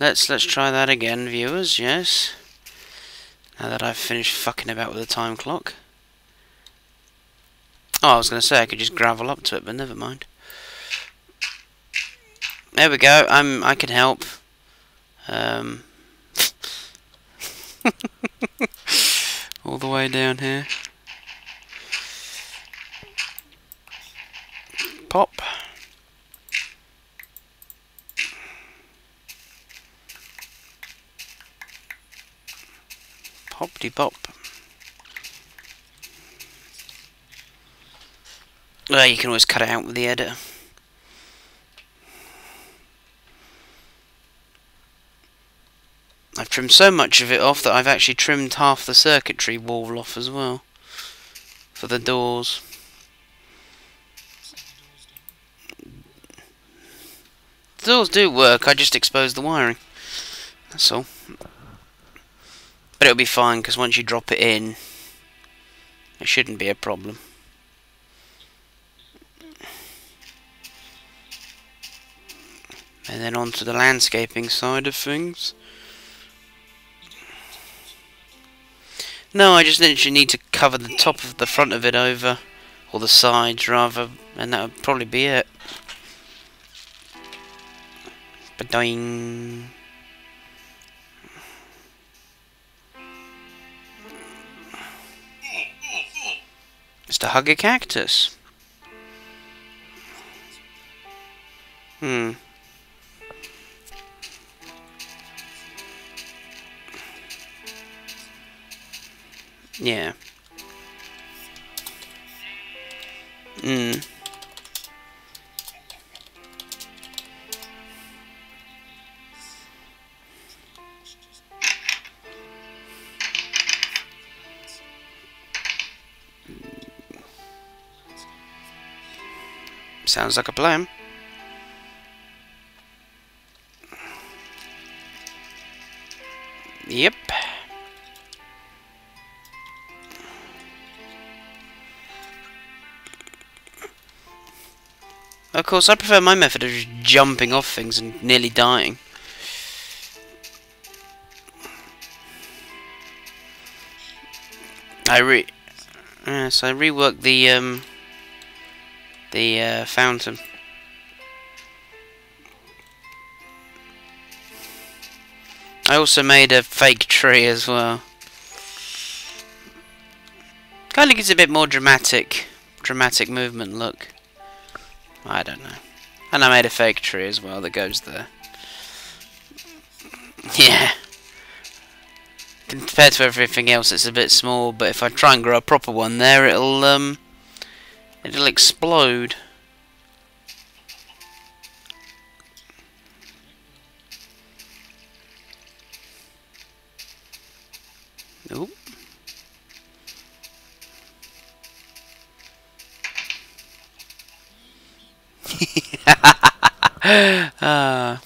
let's let's try that again, viewers. Yes. Now that I've finished fucking about with the time clock. Oh, I was going to say I could just gravel up to it, but never mind. There we go. I'm. I can help. Um. all the way down here. Pop. Pop de pop. Well, you can always cut it out with the editor. I've trimmed so much of it off that I've actually trimmed half the circuitry wall off as well. For the doors. The doors do work, I just exposed the wiring. That's all. But it'll be fine, because once you drop it in, it shouldn't be a problem. And then on to the landscaping side of things. No, I just literally need to cover the top of the front of it over, or the sides rather, and that would probably be it. Ba-doing. Mr. Hugger Cactus. Hmm. Yeah. Hmm. Sounds like a plan. Yep. Of course, I prefer my method of just jumping off things and nearly dying. I re... Yes, I reworked the, um... The, uh, fountain. I also made a fake tree as well. Kind of gives a bit more dramatic, dramatic movement look. I don't know. And I made a fake tree as well that goes there. Yeah. Compared to everything else, it's a bit small, but if I try and grow a proper one there, it'll, um... It'll explode. Nope. ah.